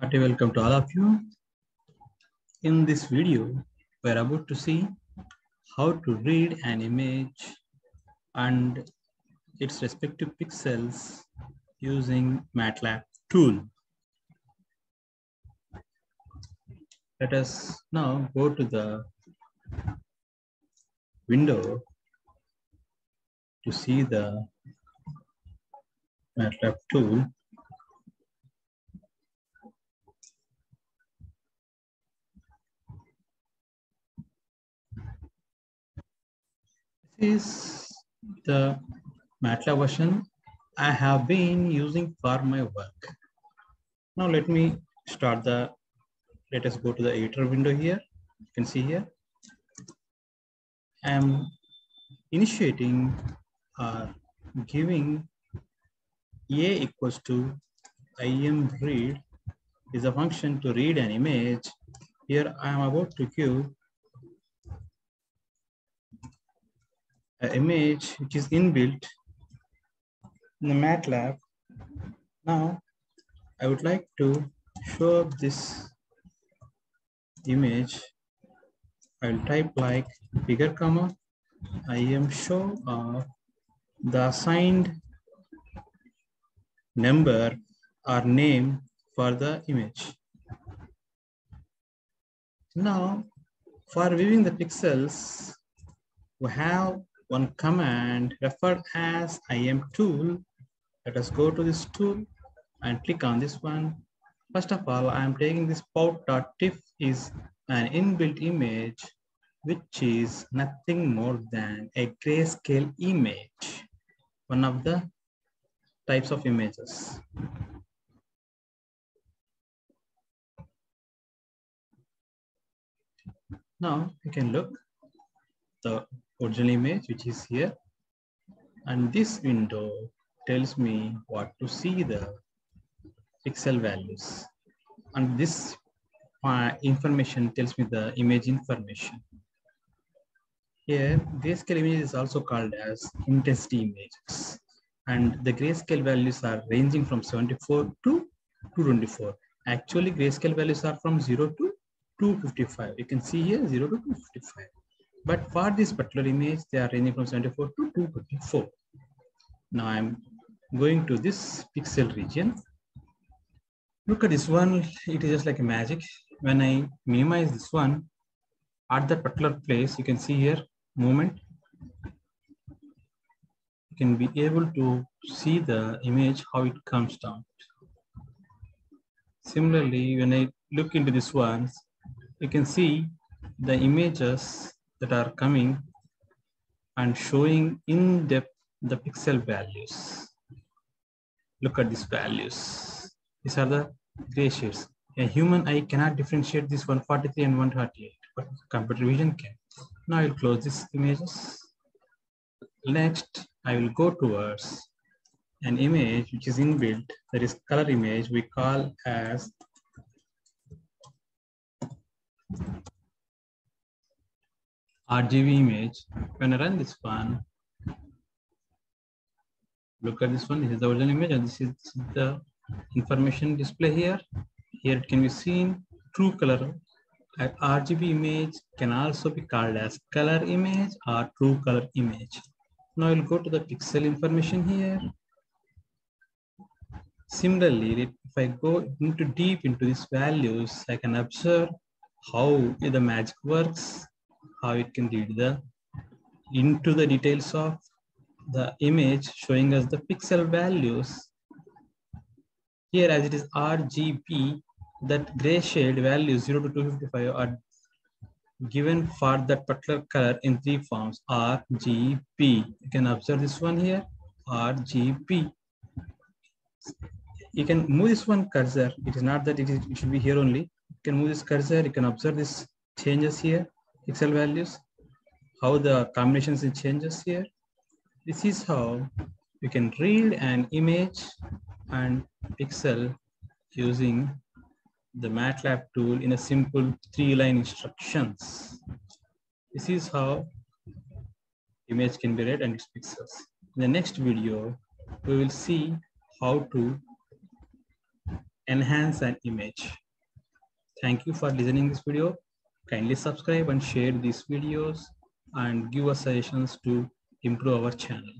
Hearty welcome to all of you. In this video, we're about to see how to read an image and its respective pixels using MATLAB tool. Let us now go to the window to see the MATLAB tool. Is the MATLAB version I have been using for my work. Now let me start the, let us go to the editor window here. You can see here. I'm initiating or giving a equals to im read is a function to read an image. Here I am about to give an image which is inbuilt in the MATLAB. Now, I would like to show up this image. I'll type like figure comma, I am show of the assigned number or name for the image. Now, for viewing the pixels, we have one command referred as imtool. Let us go to this tool and click on this one. First of all, I am taking this pout.tiff is an inbuilt image, which is nothing more than a grayscale image, one of the types of images. Now you can look the original image, which is here. And this window tells me what to see the pixel values. And this uh, information tells me the image information. Here, grayscale image is also called as intensity images. And the grayscale values are ranging from 74 to 224. Actually, grayscale values are from 0 to 255. You can see here 0 to 255. But for this particular image, they are ranging from 74 to 254. Now I'm going to this pixel region. Look at this one. It is just like a magic. When I minimize this one, at that particular place, you can see here movement. You can be able to see the image, how it comes down. Similarly, when I look into this one, you can see the images that are coming and showing in depth the pixel values. Look at these values. These are the gray shades. A human eye cannot differentiate this 143 and 138, but computer vision can. Now I'll close these images. Next, I will go towards an image which is inbuilt, that is color image we call as RGB image. When I run this one, look at this one. This is the original image, and this is the information display here. Here it can be seen true color. An RGB image can also be called as color image or true color image. Now I'll go to the pixel information here. Similarly, if I go into deep into these values, I can observe how the magic works how it can read the into the details of the image showing us the pixel values. Here as it is RGB, that gray shade values 0 to 255 are given for that particular color in three forms RGB. You can observe this one here, RGB. You can move this one cursor. It is not that it, is, it should be here only. You can move this cursor. You can observe this changes here pixel values, how the combinations it changes here. This is how you can read an image and pixel using the MATLAB tool in a simple three line instructions. This is how image can be read and its pixels. In the next video, we will see how to enhance an image. Thank you for listening this video. Kindly subscribe and share these videos and give us suggestions to improve our channel.